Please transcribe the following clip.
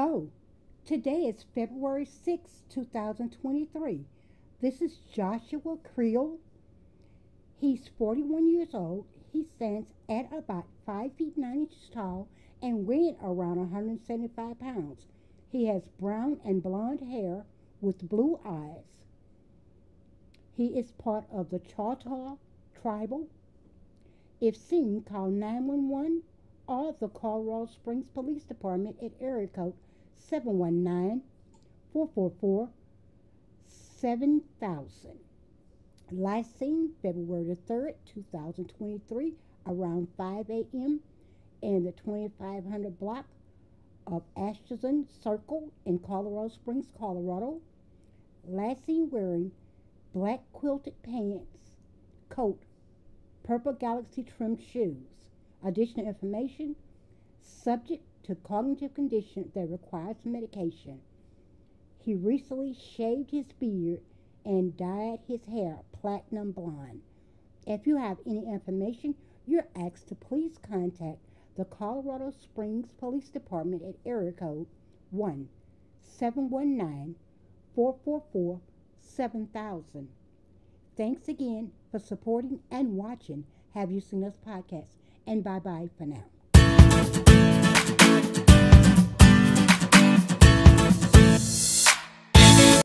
Hello. Today is February 6, 2023. This is Joshua Creel. He's 41 years old. He stands at about 5 feet 9 inches tall and weighing around 175 pounds. He has brown and blonde hair with blue eyes. He is part of the Choctaw Tribal. If seen, call 911 or the Colorado Springs Police Department at area code 719 444 7000. Last seen February the 3rd, 2023, around 5 a.m. in the 2500 block of Ashton Circle in Colorado Springs, Colorado. Last seen wearing black quilted pants, coat, purple galaxy trimmed shoes. Additional information subject to cognitive condition that requires medication. He recently shaved his beard and dyed his hair platinum blonde. If you have any information, you're asked to please contact the Colorado Springs Police Department at area code 1 719 444 7000. Thanks again for supporting and watching Have You Seen Us podcast. And bye bye for now.